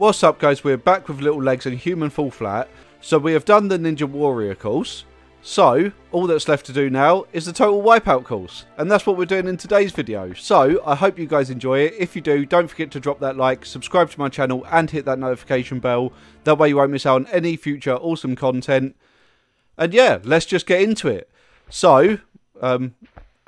What's up guys, we're back with Little Legs and Human Fall Flat. So we have done the Ninja Warrior course. So, all that's left to do now is the Total Wipeout course. And that's what we're doing in today's video. So, I hope you guys enjoy it. If you do, don't forget to drop that like, subscribe to my channel and hit that notification bell. That way you won't miss out on any future awesome content. And yeah, let's just get into it. So, um,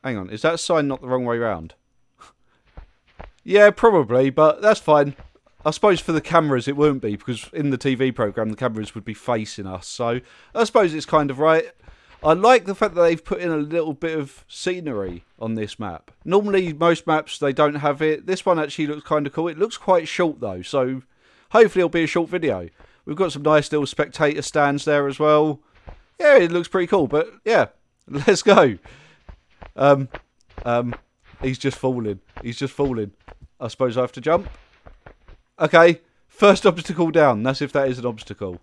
hang on, is that sign not the wrong way round? yeah, probably, but that's fine. I suppose for the cameras it won't be because in the TV program the cameras would be facing us. So I suppose it's kind of right. I like the fact that they've put in a little bit of scenery on this map. Normally most maps they don't have it. This one actually looks kind of cool. It looks quite short though, so hopefully it'll be a short video. We've got some nice little spectator stands there as well. Yeah, it looks pretty cool, but yeah, let's go. Um, um, he's just falling. He's just falling. I suppose I have to jump. Okay, first obstacle down. That's if that is an obstacle.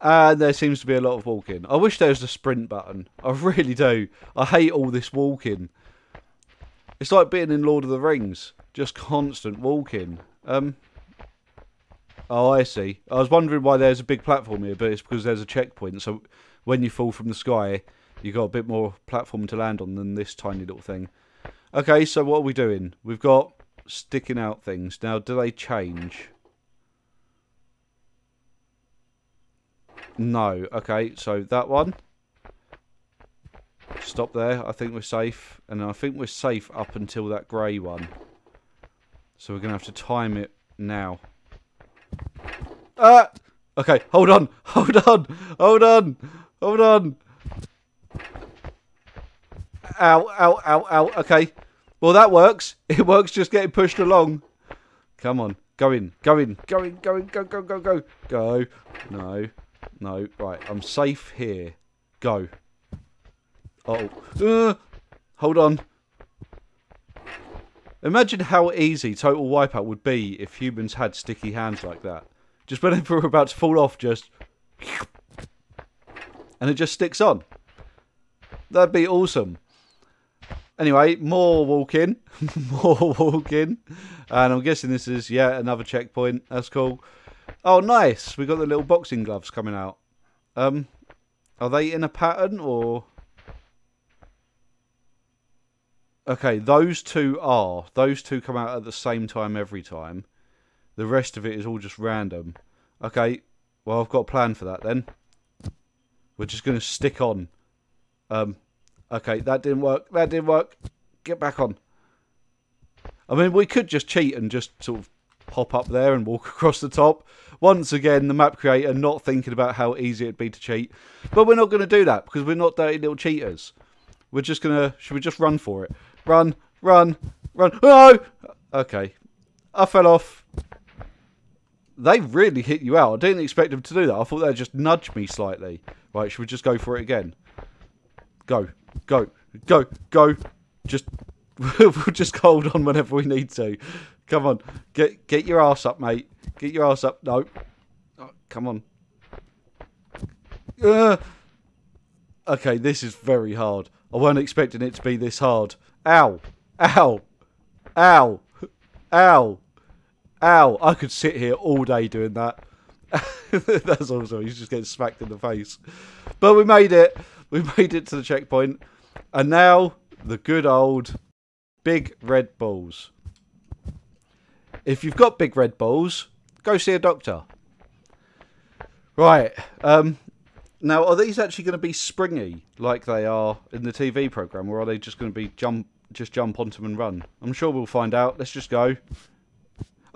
And there seems to be a lot of walking. I wish there was a sprint button. I really do. I hate all this walking. It's like being in Lord of the Rings. Just constant walking. Um. Oh, I see. I was wondering why there's a big platform here, but it's because there's a checkpoint. So when you fall from the sky, you got a bit more platform to land on than this tiny little thing. Okay, so what are we doing? We've got sticking out things. Now, do they change? No. Okay, so that one. Stop there. I think we're safe. And I think we're safe up until that grey one. So we're going to have to time it now. Ah! Okay, hold on. Hold on. Hold on. Hold on. Ow, ow, ow, ow. Okay. Well, that works. It works just getting pushed along. Come on. Go in. Go in. Go in. Go in. Go, go, go, go. Go. No. No. Right. I'm safe here. Go. Oh. Uh, hold on. Imagine how easy Total Wipeout would be if humans had sticky hands like that. Just whenever we're about to fall off, just... And it just sticks on. That'd be awesome. Anyway, more walking. more walking. And I'm guessing this is, yeah, another checkpoint. That's cool. Oh, nice. we got the little boxing gloves coming out. Um, Are they in a pattern or... Okay, those two are. Those two come out at the same time every time. The rest of it is all just random. Okay, well, I've got a plan for that then. We're just going to stick on. Um, Okay, that didn't work. That didn't work. Get back on. I mean, we could just cheat and just sort of hop up there and walk across the top. Once again, the map creator not thinking about how easy it'd be to cheat. But we're not going to do that because we're not dirty little cheaters. We're just going to... Should we just run for it? Run, run, run. Oh! Okay. I fell off. They really hit you out. I didn't expect them to do that. I thought they'd just nudge me slightly. Right, should we just go for it again? Go. Go, go, go. Just we'll just hold on whenever we need to. Come on, get get your ass up, mate. Get your ass up. No, oh, come on. Uh, okay, this is very hard. I weren't expecting it to be this hard. Ow, ow, ow, ow, ow. I could sit here all day doing that. That's awesome. He's just getting smacked in the face. But we made it. We made it to the checkpoint. And now, the good old big red balls. If you've got big red balls, go see a doctor. Right. Um, now, are these actually going to be springy like they are in the TV program, or are they just going to be jump, just jump onto them and run? I'm sure we'll find out. Let's just go.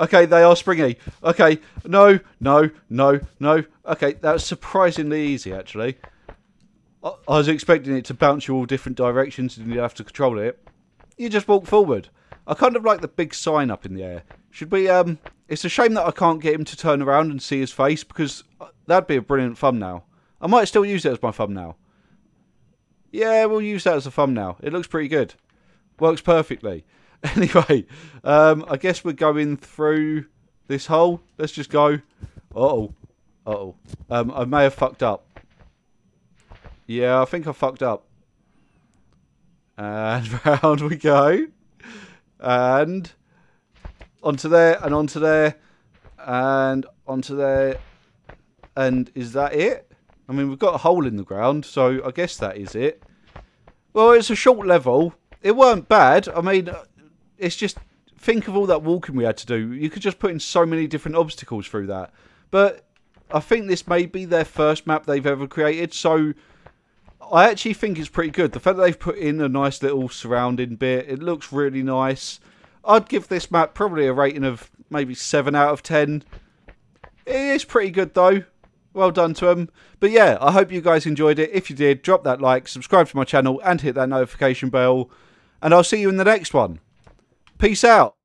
Okay, they are springy. Okay, no, no, no, no. Okay, that was surprisingly easy, actually. I was expecting it to bounce you all different directions and you have to control it. You just walk forward. I kind of like the big sign up in the air. Should we, um, it's a shame that I can't get him to turn around and see his face because uh, that'd be a brilliant thumbnail. I might still use it as my thumbnail. Yeah, we'll use that as a thumbnail. It looks pretty good. Works perfectly. Anyway, um, I guess we're going through this hole. Let's just go. Uh oh. Uh oh. Um, I may have fucked up. Yeah, I think I fucked up. And round we go. And... onto there, and onto there, and onto there. And is that it? I mean, we've got a hole in the ground, so I guess that is it. Well, it's a short level. It weren't bad. I mean, it's just think of all that walking we had to do. You could just put in so many different obstacles through that. But I think this may be their first map they've ever created, so I actually think it's pretty good. The fact that they've put in a nice little surrounding bit, it looks really nice. I'd give this map probably a rating of maybe 7 out of 10. It is pretty good though. Well done to them. But yeah, I hope you guys enjoyed it. If you did, drop that like, subscribe to my channel, and hit that notification bell. And I'll see you in the next one. Peace out.